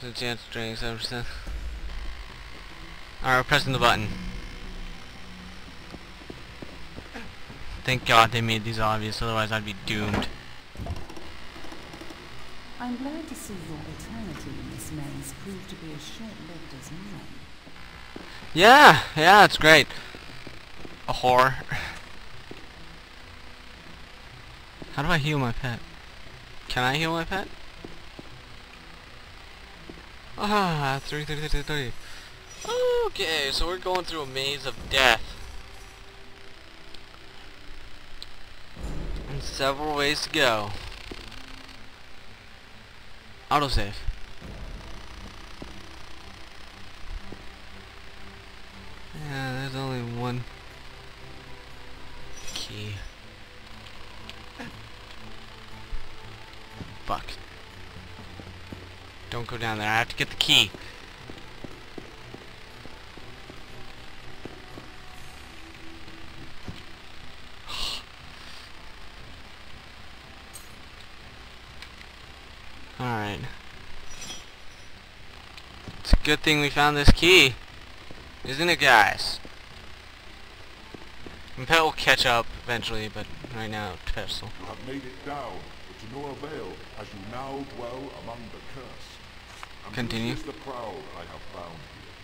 Chance of draining 7%. Alright, we're pressing the button. Thank God they made these obvious, otherwise I'd be doomed. I'm glad to see your eternity in this maze proved to be as short-lived as mine. Yeah, yeah, it's great. A whore. How do I heal my pet? Can I heal my pet? Ah, three, three, three, three, three. Okay, so we're going through a maze of death. And several ways to go. Autosave. Yeah, there's only one key. Fuck. Don't go down there. I have to get the key. Alright. It's a good thing we found this key. Isn't it, guys? And Pet will catch up eventually, but right now, Pistol. You have made it down, but to no avail, as you now dwell among the cursed. Continue. The proud I have found here.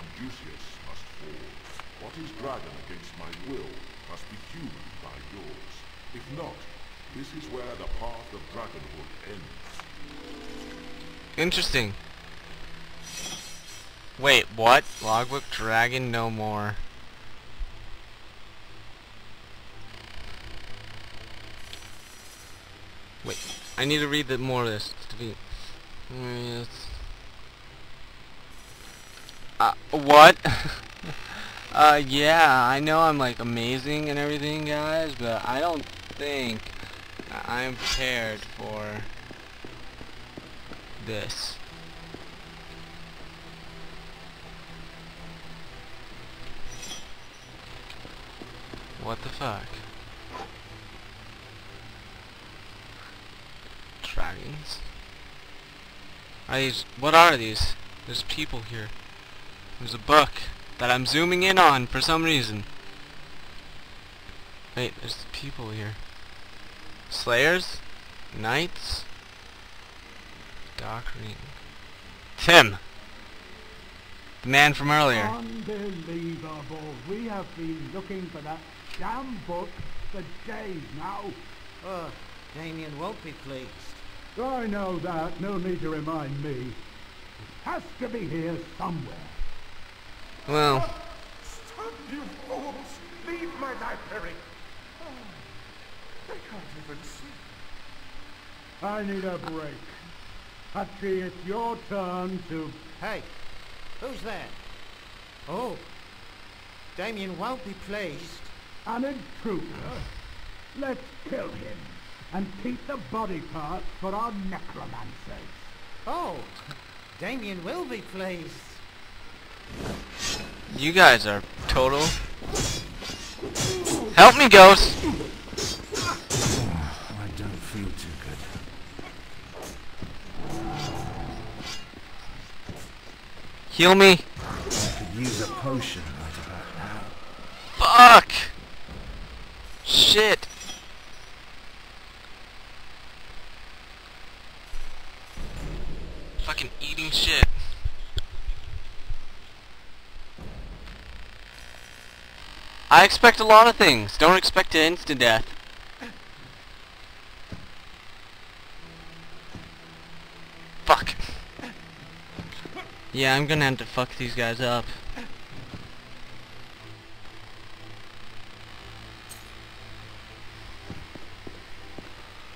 Ambrosius must fall. What is dragon against my will must be human by yours. If not, this is where the path of dragonhood ends. Interesting. Wait, what? Logbook Dragon no more. Wait, I need to read the more of this to be. Yes. Uh, what? uh, yeah, I know I'm like amazing and everything, guys, but I don't think I'm prepared for this. What the fuck? Dragons? Are these, what are these? There's people here. There's a book that I'm zooming in on for some reason. Wait, there's people here. Slayers? Knights? Doc Ring. Tim! The man from earlier. Unbelievable. We have been looking for that damn book for days now. Oh, Damian won't be pleased. I know that. No need to remind me. It has to be here somewhere. Well, Stop, you fools! Leave my library! Oh, they can't even see. I need a break. Hachi, it's your turn to... Hey, who's there? Oh, Damian won't be pleased. An intruder. Let's kill him and keep the body parts for our necromancers. Oh, Damian will be pleased. you guys are total. Help me, Ghost! I don't feel too good. Heal me! I could use a potion right about now. Fuck! Shit! Fucking eating shit. I expect a lot of things. Don't expect an instant death. Fuck. Yeah, I'm gonna have to fuck these guys up.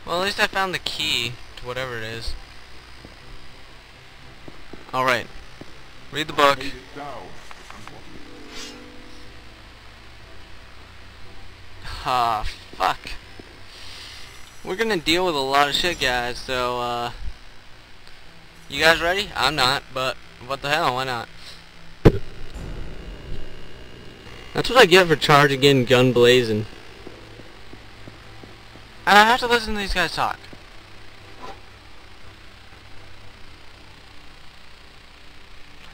Well, at least I found the key to whatever it is. Alright. Read the book. Ah, fuck. We're gonna deal with a lot of shit, guys, so, uh... You guys ready? I'm not, but what the hell, why not? That's what I get for charging in gun blazing. And I have to listen to these guys talk.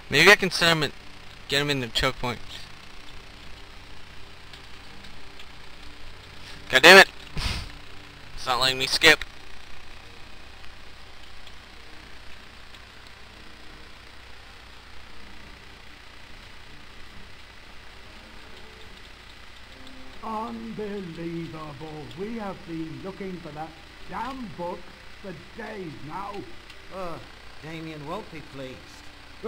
Maybe I can set them, get them in the choke point. God damn it! It's not letting me skip. Unbelievable. We have been looking for that damn book for days now. Oh, Damian won't be pleased.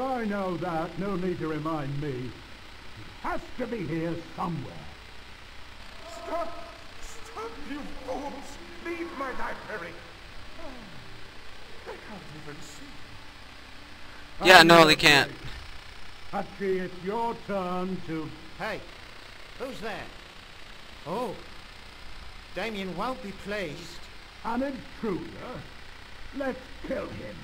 I know that. No need to remind me. It has to be here somewhere. Stop! Stop, you fools! Leave my library! Oh, they can't even see. Yeah, I'm no, they can't. break. Hachi, it's your turn to... Hey, who's there? Oh, Damian won't be pleased. An intruder? Let's kill him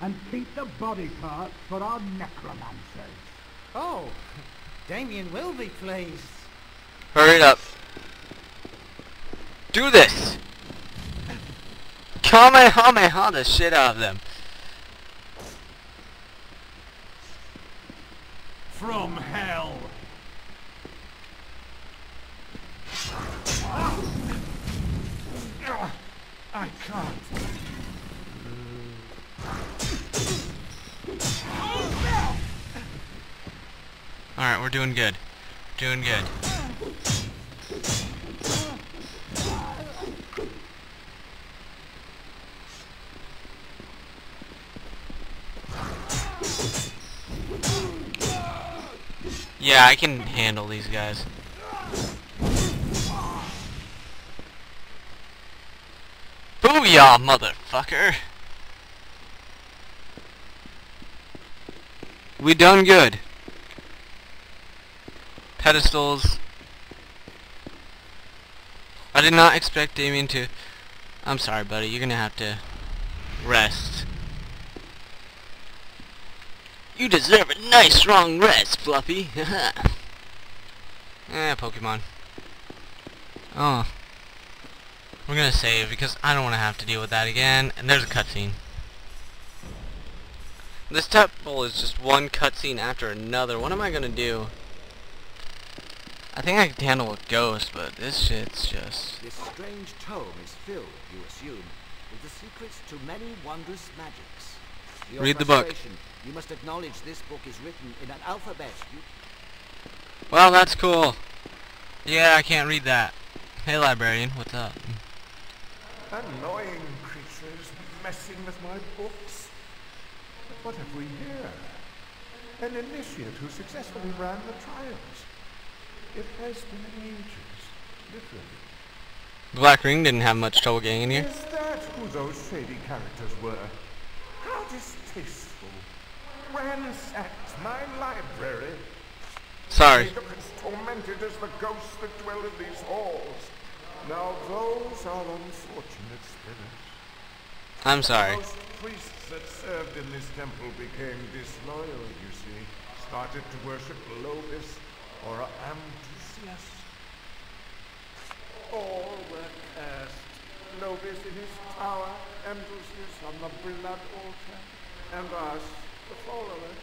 and keep the body parts for our necromancers. Oh, Damian will be pleased. Hurry it up. Do this! Kamehameha the shit out of them. From hell! I can't. Alright, we're doing good. Doing good. Yeah, I can handle these guys. Booyah, motherfucker! We done good. Pedestals. I did not expect Damian to... I'm sorry, buddy. You're gonna have to rest. You deserve a nice strong rest, Fluffy. eh, Pokemon. Oh. We're gonna save because I don't want to have to deal with that again. And there's a cutscene. This temple is just one cutscene after another. What am I gonna do? I think I can handle a ghost, but this shit's just... This strange tome is filled, you assume, with the secrets to many wondrous magics. To your Read the book. You must acknowledge this book is written in an alphabet. You Well, that's cool. Yeah, I can't read that. Hey, librarian, what's up? Annoying creatures messing with my books. But what have we here? An initiate who successfully ran the trials. It has been ages, literally. Black Ring didn't have much trouble getting in here. Is that who those shady characters were? Distasteful. Ransacked my library. Sorry. Jacob as tormented as the ghosts that dwell in these halls. Now those are unfortunate spirits. I'm sorry. Most priests that served in this temple became disloyal, you see. Started to worship Lovis or Ambrosius. All were cursed. Lovis in his tower, Ambrosius on the blood altar, and us, the followers,